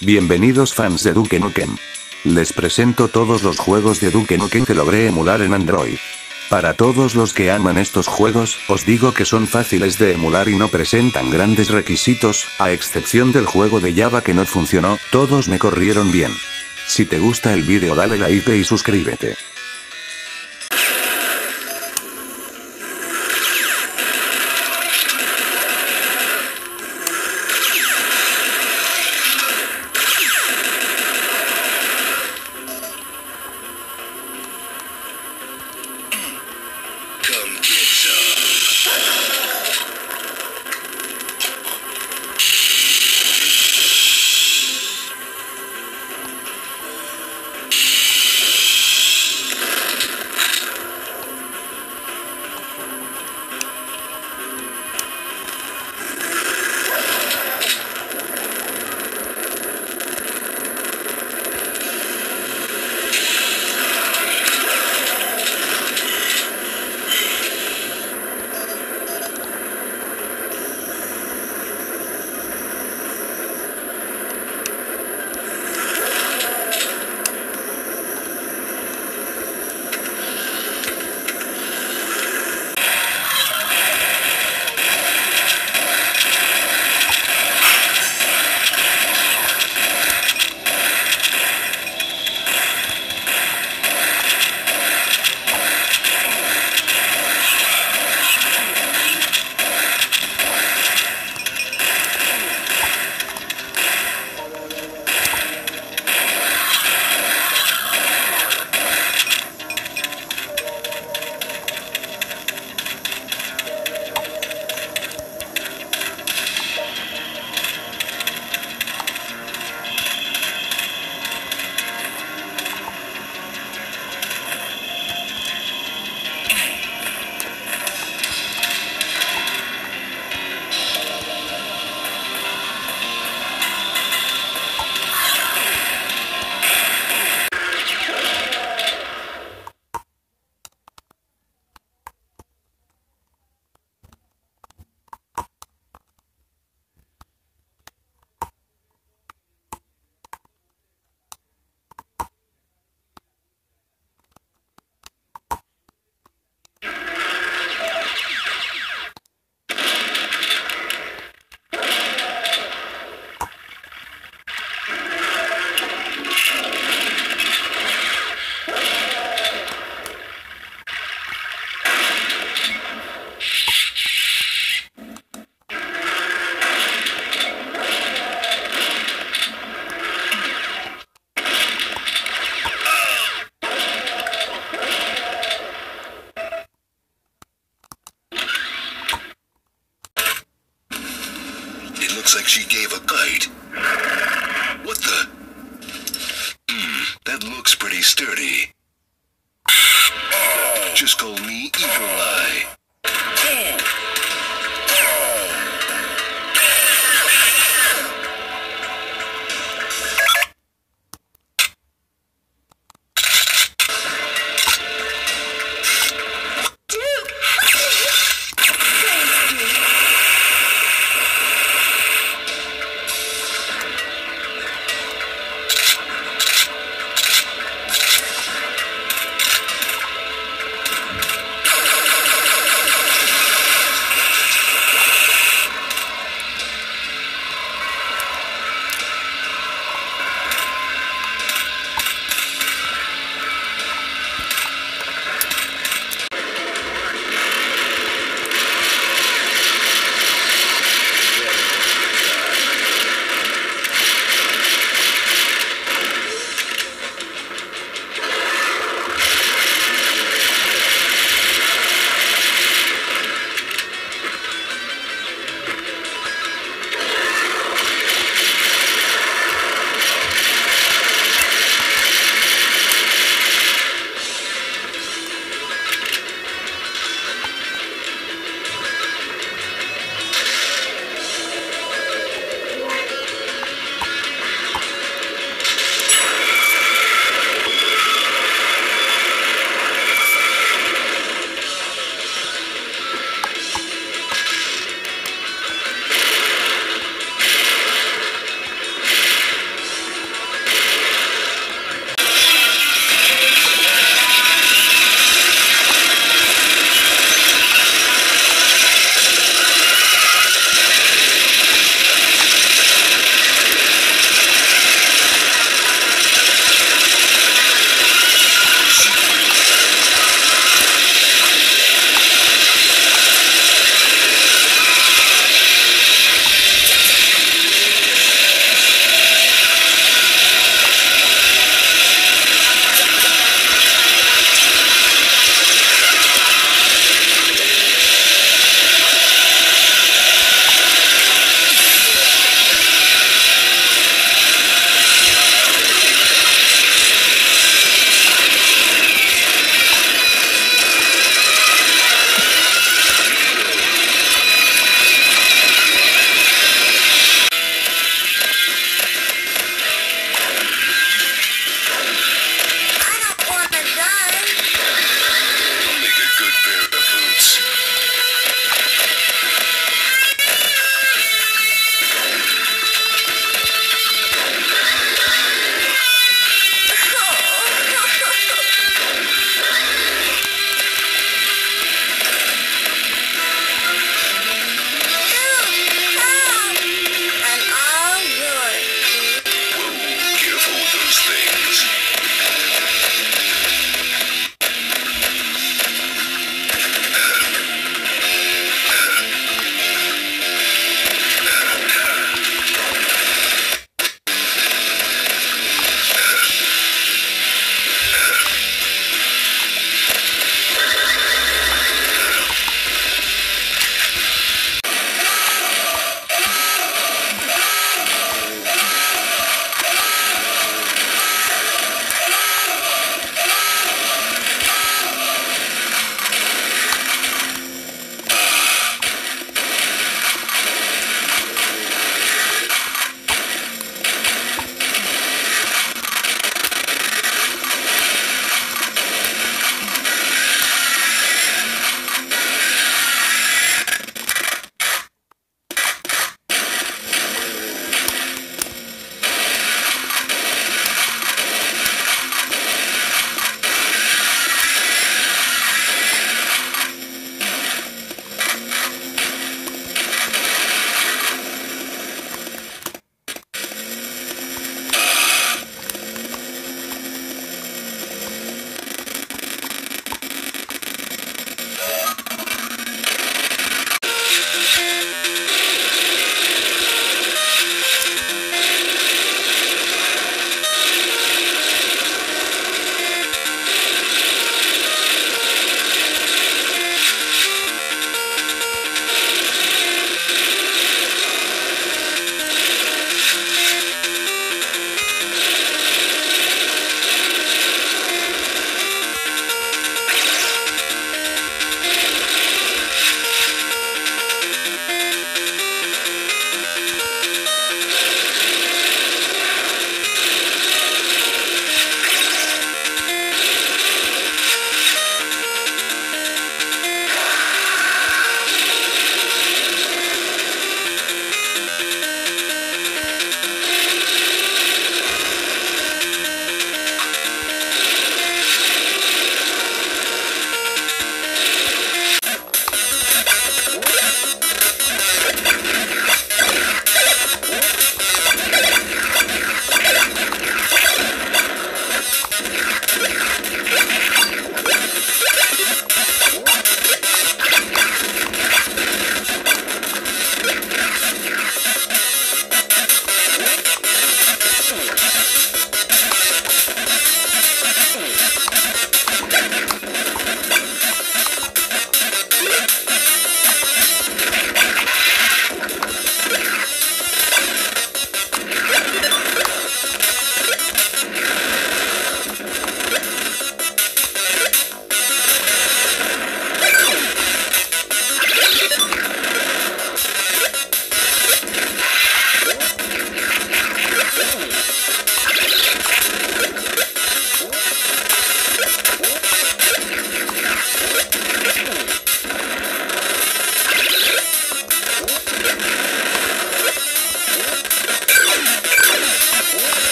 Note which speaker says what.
Speaker 1: Bienvenidos fans de Duke Nukem. Les presento todos los juegos de Duke Nukem que logré emular en Android. Para todos los que aman estos juegos, os digo que son fáciles de emular y no presentan grandes requisitos, a excepción del juego de Java que no funcionó, todos me corrieron bien. Si te gusta el vídeo dale like y suscríbete.